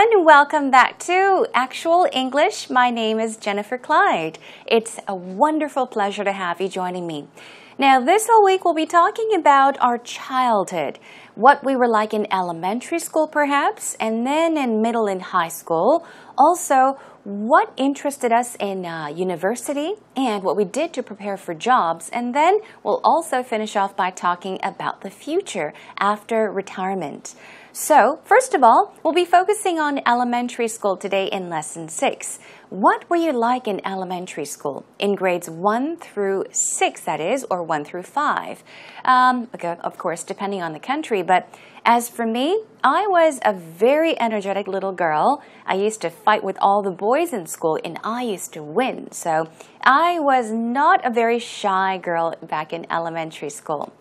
everyone. Welcome back to Actual English. My name is Jennifer Clyde. It's a wonderful pleasure to have you joining me. Now, this whole week we'll be talking about our childhood, what we were like in elementary school, perhaps, and then in middle and high school. Also, what interested us in uh, university and what we did to prepare for jobs. And then we'll also finish off by talking about the future after retirement. So, first of all, we'll be focusing on elementary school today in lesson 6. What were you like in elementary school? In grades 1 through 6, that is, or 1 through 5? Um, of course, depending on the country, but as for me, I was a very energetic little girl. I used to fight with all the boys in school and I used to win. So I was not a very shy girl back in elementary school.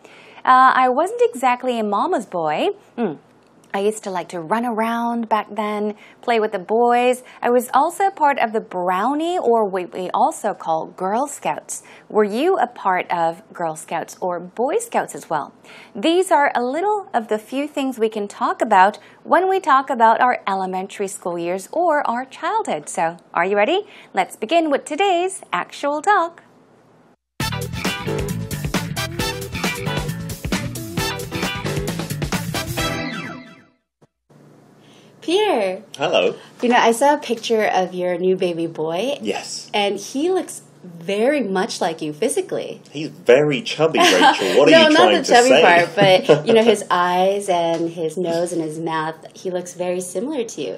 Uh, I wasn't exactly a mama's boy. Mm. I used to like to run around back then, play with the boys. I was also part of the Brownie, or what we also call Girl Scouts. Were you a part of Girl Scouts or Boy Scouts as well? These are a little of the few things we can talk about when we talk about our elementary school years or our childhood. So, are you ready? Let's begin with today's actual talk. Peter. Hello. You know, I saw a picture of your new baby boy. Yes. And he looks very much like you physically. He's very chubby, Rachel. What are no, you trying to say? No, not the chubby part, but you know his eyes and his nose and his mouth. He looks very similar to you.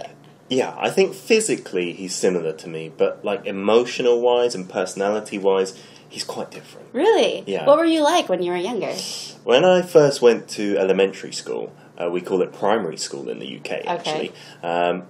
Yeah, I think physically he's similar to me, but like emotional wise and personality wise, he's quite different. Really? Yeah. What were you like when you were younger? When I first went to elementary school, uh, we call it primary school in the UK, actually. Um,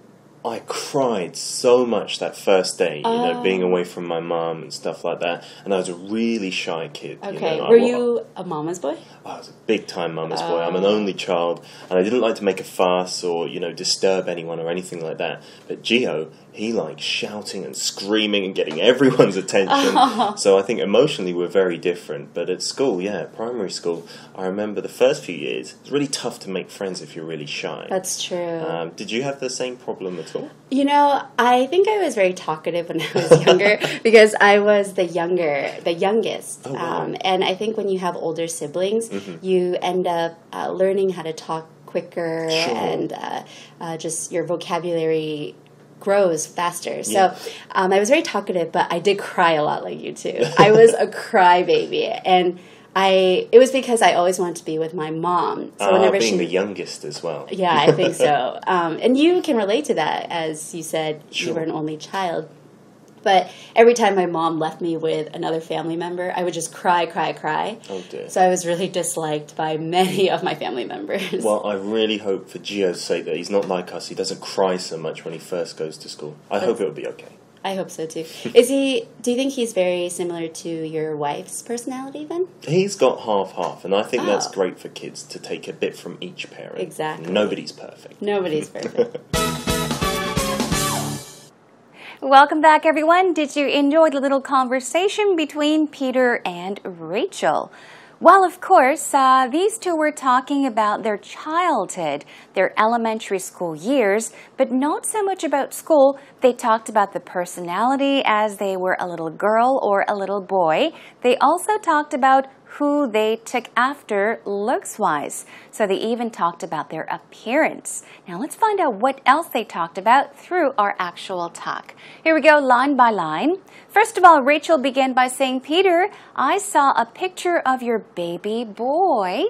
I cried so much that first day, you know, Oh. being away from my mum and stuff like that. And I was a really shy kid. Okay. You know, were I, you a mama's boy? I was a big time mama's boy. I'm an Oh. only child, and I didn't like to make a fuss or you know disturb anyone or anything like that. But Jiho, he liked shouting and screaming and getting everyone's attention. So I think emotionally we're very different. But at school, yeah, primary school, I remember the first few years. It's really tough to make friends if you're really shy. That's true. um, did you have the same problem at all? You know, I think I was very talkative when I was younger because I was the younger, the youngest. Oh, wow. um, and I think when you have older siblings, Mm-hmm. you end up uh, learning how to talk quicker Sure. and uh, uh, just your vocabulary grows faster. So um, I was very talkative, but I did cry a lot like you too. I was a crybaby. And I, it was because I always wanted to be with my mom. So Ah, whenever being she the youngest as well. yeah, I think so. Um, and you can relate to that, as you said, you were an only child. But every time my mom left me with another family member, I would just cry, cry, cry. Oh dear. So I was really disliked by many of my family members. Well, I really hope for Jiho's sake that he's not like us. He doesn't cry so much when he first goes to school. I hope it'll be okay. I hope so too. Is he? Do you think he's very similar to your wife's personality then? He's got half half, and I think that's Oh. great for kids to take a bit from each parent. Exactly. Nobody's perfect. Nobody's perfect. Welcome back, everyone. Did you enjoy the little conversation between Peter and Rachel? Well, of course, uh, these two were talking about their childhood, their elementary school years, but not so much about school. They talked about the personality as they were a little girl or a little boy. They also talked about who they took after looks wise. So they even talked about their appearance. Now let's find out what else they talked about through our actual talk. Here we go, line by line. First of all, Rachel began by saying, Peter, I saw a picture of your baby boy.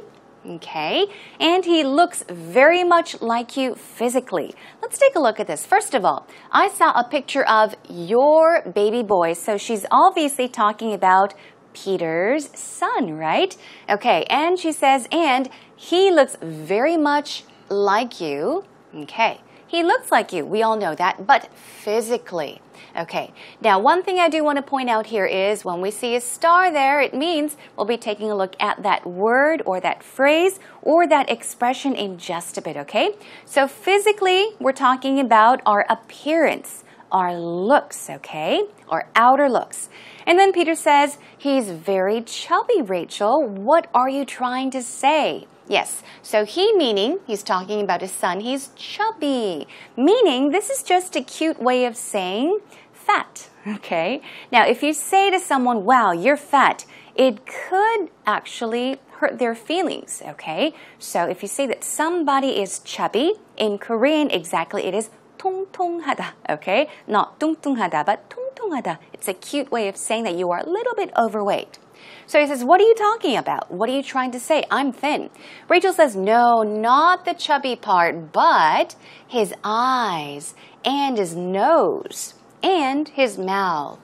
Okay, and he looks very much like you physically. Let's take a look at this. First of all, I saw a picture of your baby boy. So she's obviously talking about Peter's son, right? Okay, and she says, and he looks very much like you. Okay, he looks like you. We all know that, but physically. Okay, now one thing I do want to point out here is when we see a star there, it means we'll be taking a look at that word or that phrase or that expression in just a bit, okay? So physically, we're talking about our appearance, our looks, okay? Our outer looks. And then Peter says, he's very chubby, Rachel. What are you trying to say? Yes. So he meaning, he's talking about his son, he's chubby. Meaning, this is just a cute way of saying fat. Okay. Now, if you say to someone, wow, you're fat, it could actually hurt their feelings. Okay. So if you say that somebody is chubby, in Korean, exactly it is 통통하다. Okay. Not 뚱뚱하다, but 통통하다. It's a cute way of saying that you are a little bit overweight. So he says, What are you talking about? What are you trying to say? I'm thin. Rachel says, No, not the chubby part, but his eyes and his nose and his mouth.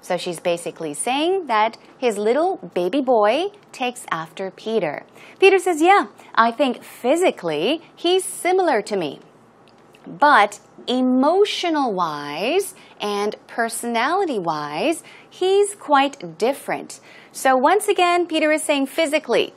So she's basically saying that his little baby boy takes after Peter. Peter says, Yeah, I think physically he's similar to me. But emotional wise and personality wise, he's quite different. So once again, Peter is saying physically,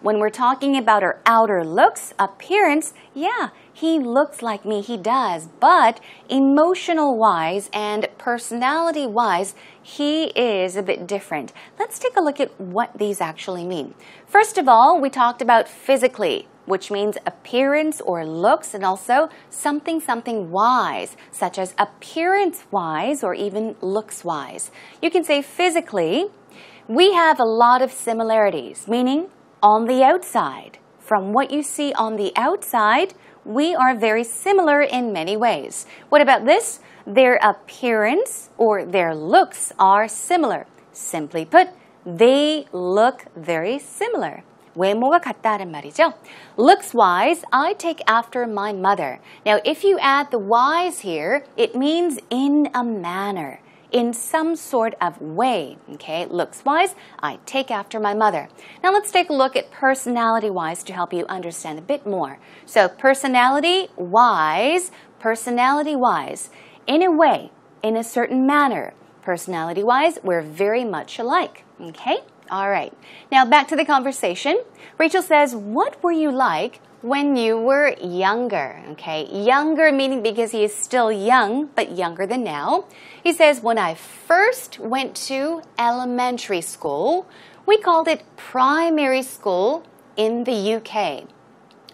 when we're talking about our outer looks, appearance, yeah, he looks like me, he does. But emotional wise and personality wise, he is a bit different. Let's take a look at what these actually mean. First of all, we talked about physically which means appearance or looks, and also something something wise, such as appearance wise or even looks wise. You can say physically, we have a lot of similarities, meaning on the outside. From what you see on the outside, we are very similar in many ways. What about this? Their appearance or their looks are similar. Simply put, they look very similar. 외모가 같다는 말이죠. Looks wise, I take after my mother. Now, if you add the wise here, it means in a manner in some sort of way. Okay, looks wise, I take after my mother. Now let's take a look at personality wise to help you understand a bit more. So, personality wise, personality wise, in a way, in a certain manner. Personality wise, we're very much alike. Okay? All right. Now back to the conversation. Rachel says, What were you like when you were younger. Okay, younger meaning because he is still young, but younger than now. He says, When I first went to elementary school, we called it primary school in the UK.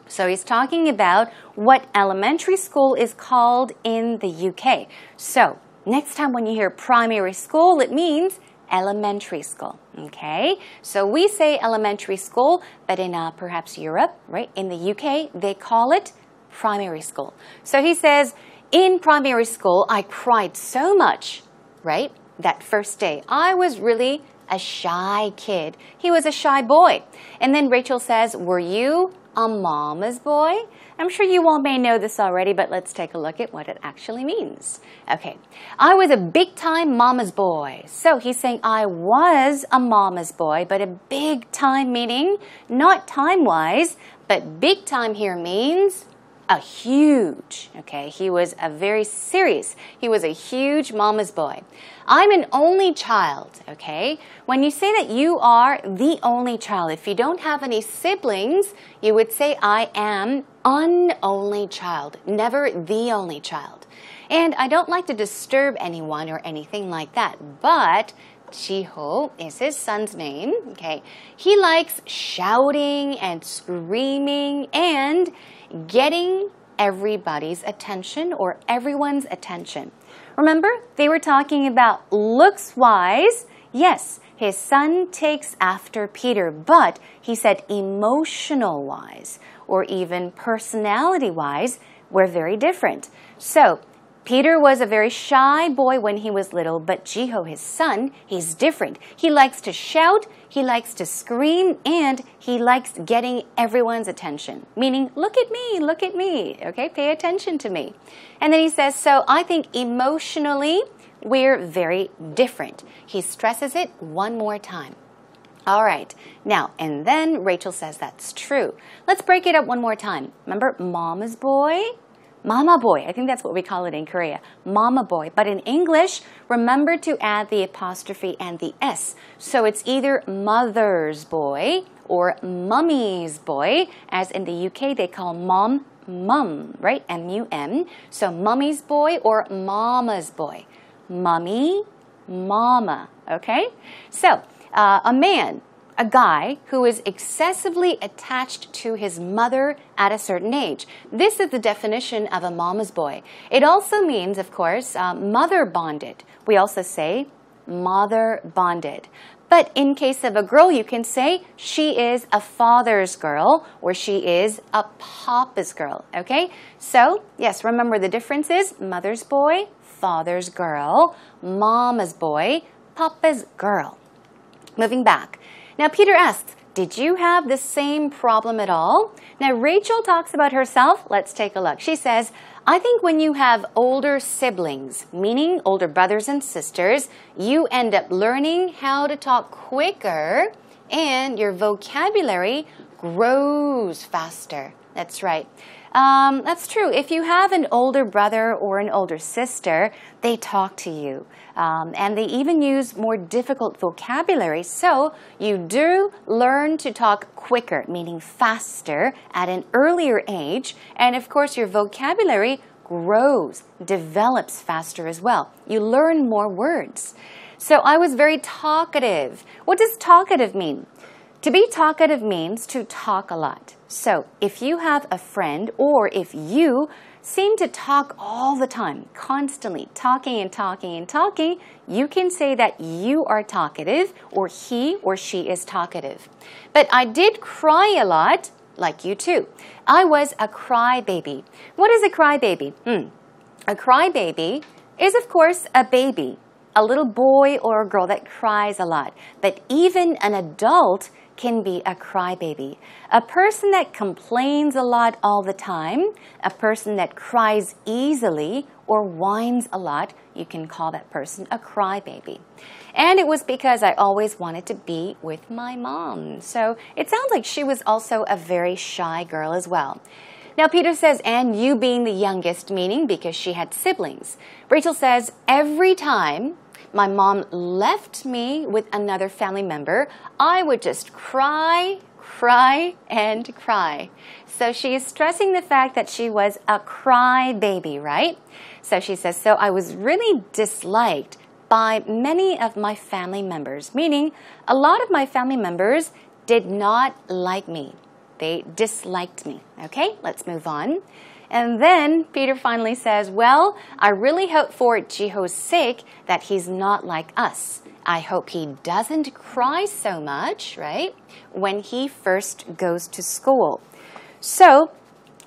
So he's talking about what elementary school is called in the UK. So next time when you hear primary school, it means elementary school. Okay, so we say elementary school, but in uh, perhaps Europe, right? In the UK, they call it primary school. So he says, in primary school, I cried so much, right? That first day, I was really a shy kid. He was a shy boy. And then Rachel says, Were you a mama's boy? I'm sure you all may know this already, but let's take a look at what it actually means. Okay, I was a big time mama's boy. So he's saying I was a mama's boy, but a big time meaning not time wise, but big time here means a huge, okay? He was a very serious, he was a huge mama's boy. I'm an only child, okay? When you say that you are the only child, if you don't have any siblings, you would say I am an only child, never the only child. And I don't like to disturb anyone or anything like that, but Jiho is his son's name. Okay. He likes shouting and screaming and getting everybody's attention or everyone's attention. Remember, they were talking about looks wise. Yes, his son takes after Peter, but he said emotional wise or even personality wise, we're very different. So, Peter was a very shy boy when he was little, but Jiho, his son, he's different. He likes to shout, he likes to scream, and he likes getting everyone's attention. Meaning, look at me, look at me, okay? Pay attention to me. And then he says, so I think emotionally, we're very different. He stresses it one more time. All right. Now, and then Rachel says that's true. Let's break it up one more time. Remember, mama's boy, Mama boy. I think that's what we call it in Korea. Mama boy. But in English, remember to add the apostrophe and the S. So it's either mother's boy or mummy's boy. As in the UK, they call mom mum, right? M U M. So mummy's boy or mama's boy. Mummy, mama. Okay? So, uh, a man a guy who is excessively attached to his mother at a certain age. This is the definition of a mama's boy. It also means, of course, uh, mother bonded. We also say mother bonded. But in case of a girl, you can say she is a father's girl or she is a papa's girl. Okay? So, yes, remember the difference is mother's boy, father's girl, mama's boy, papa's girl. Moving back. Now, Peter asks, did you have the same problem at all? Now, Rachel talks about herself. Let's take a look. She says, I think when you have older siblings, meaning older brothers and sisters, you end up learning how to talk quicker and your vocabulary grows faster. That's right. Um, that's true. If you have an older brother or an older sister, they talk to you. Um, and they even use more difficult vocabulary. So you do learn to talk quicker, meaning faster, at an earlier age. And of course, your vocabulary grows, develops faster as well. You learn more words. So I was very talkative. What does talkative mean? To be talkative means to talk a lot. So if you have a friend or if you seem to talk all the time, constantly talking and talking and talking, you can say that you are talkative or he or she is talkative. But I did cry a lot, like you too. I was a crybaby. What is a crybaby? Hmm. A crybaby is, of course, a baby, a little boy or a girl that cries a lot. But even an adult can be a crybaby. A person that complains a lot all the time, a person that cries easily or whines a lot, you can call that person a crybaby. And it was because I always wanted to be with my mom. So it sounds like she was also a very shy girl as well. Now, Peter says, and you being the youngest, meaning because she had siblings. Rachel says, every time my mom left me with another family member, I would just cry, cry, and cry. So she is stressing the fact that she was a cry baby, right? So she says, So I was really disliked by many of my family members, meaning a lot of my family members did not like me. They disliked me. Okay, let's move on. And then Peter finally says, Well, I really hope for Jiho's sake that he's not like us. I hope he doesn't cry so much, right, when he first goes to school. So,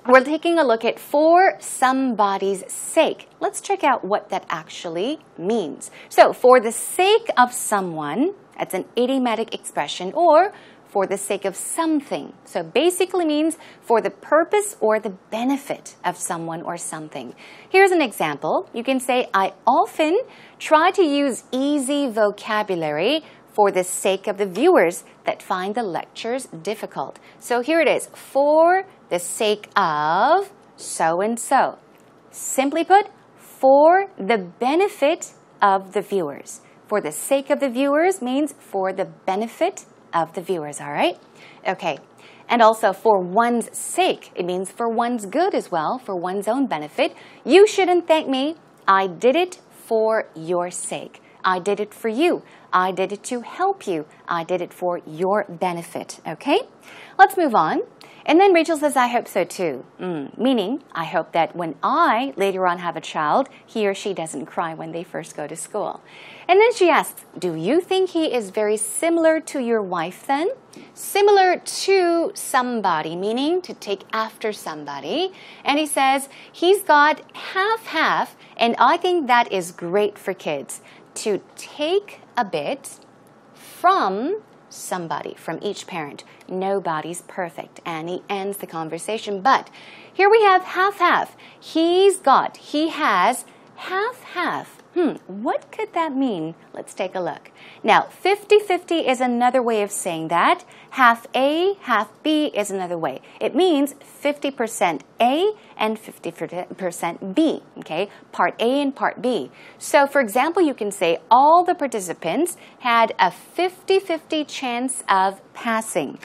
we're taking a look at for somebody's sake. Let's check out what that actually means. So, for the sake of someone, that's an idiomatic expression, or for the sake of something. So basically means for the purpose or the benefit of someone or something. Here's an example. You can say, I often try to use easy vocabulary for the sake of the viewers that find the lectures difficult. So here it is, for the sake of so and so. Simply put, for the benefit of the viewers. For the sake of the viewers means for the benefit of the viewers, all right? Okay. And also for one's sake, it means for one's good as well, for one's own benefit. You shouldn't thank me. I did it for your sake. I did it for you. I did it to help you. I did it for your benefit. Okay? Let's move on. And then Rachel says, I hope so too. Mm, meaning, I hope that when I later on have a child, he or she doesn't cry when they first go to school. And then she asks, Do you think he is very similar to your wife then? Similar to somebody, meaning to take after somebody. And he says, He's got half half, and I think that is great for kids to take a bit from somebody, from each parent. Nobody's perfect. And he ends the conversation. But here we have half half. He's got, he has half half Hmm, what could that mean? Let's take a look. Now, 50 50 is another way of saying that. Half A, half B is another way. It means 50% A and 50% B, okay? Part A and part B. So, for example, you can say all the participants had a 50 50 chance of passing.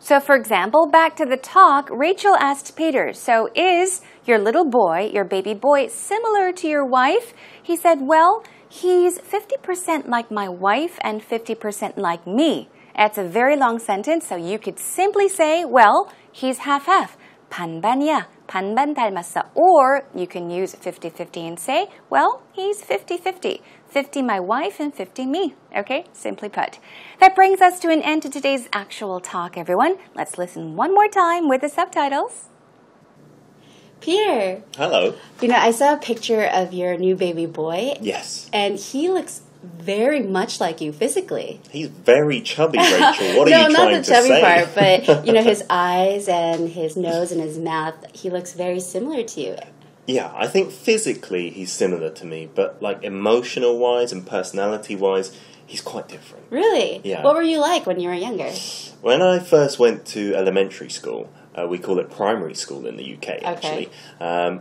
So, for example, back to the talk, Rachel asked Peter, So is your little boy, your baby boy, similar to your wife? He said, Well, he's 50% like my wife and 50% like me. That's a very long sentence, so you could simply say, well, he's half-half. 반반이야. 반반 닮았어. Or you can use 50-50 and say, well, he's 50-50. 50 my wife and 50 me. Okay, simply put. That brings us to an end to today's actual talk, everyone. Let's listen one more time with the subtitles. Peter, Hello. you know, I saw a picture of your new baby boy, Yes. and he looks very much like you physically. He's very chubby, Rachel. What are you trying to say? no, not the chubby part, but you know, his eyes and his nose and his mouth, he looks very similar to you. yeah, I think physically he's similar to me, but like emotional wise and personality wise, he's quite different. Really? Yeah. What were you like when you were younger? When I first went to elementary school, uh, we call it primary school in the UK, actually. Um,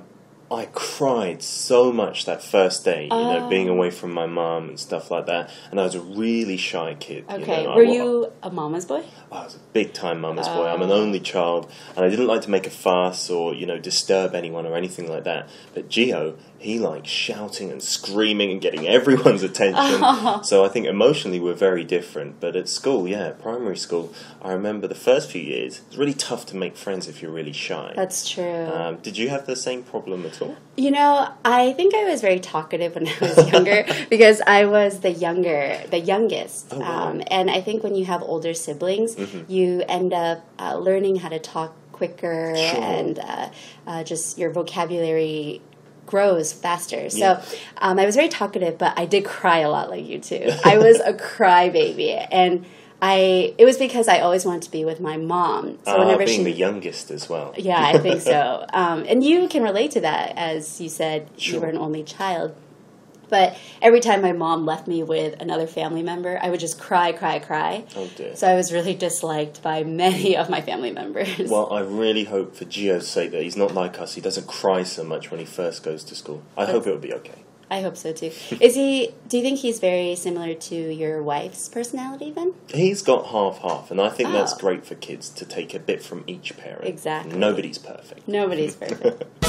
I cried so much that first day, you know, Oh. being away from my mom and stuff like that. And I was a really shy kid. Okay. You know, were I, you a mama's boy? I was a big time mama's boy. I'm an Oh. only child, and I didn't like to make a fuss or you know disturb anyone or anything like that. But Jiho, he liked shouting and screaming and getting everyone's attention. So I think emotionally we're very different. But at school, yeah, primary school, I remember the first few years. It's really tough to make friends if you're really shy. That's true. um, did you have the same problem at all? You know, I think I was very talkative when I was younger because I was the younger, the youngest. Oh, wow. um, and I think when you have older siblings, Mm-hmm. you end up uh, learning how to talk quicker Sure. and uh, uh, just your vocabulary grows faster. So um, I was very talkative, but I did cry a lot like you too. I was a crybaby. And I, it was because I always wanted to be with my mom. So Ah, whenever being she the youngest as well. yeah, I think so. Um, and you can relate to that, as you said you were an only child. But every time my mom left me with another family member, I would just cry, cry, cry. Oh dear. So I was really disliked by many of my family members. Well, I really hope for Jiho's sake that he's not like us. He doesn't cry so much when he first goes to school. I hope oh. it'll be okay. I hope so too. Is he? Do you think he's very similar to your wife's personality? Then He's got half half, and I think that's Oh. great for kids to take a bit from each parent. Exactly. Nobody's perfect. nobody's perfect.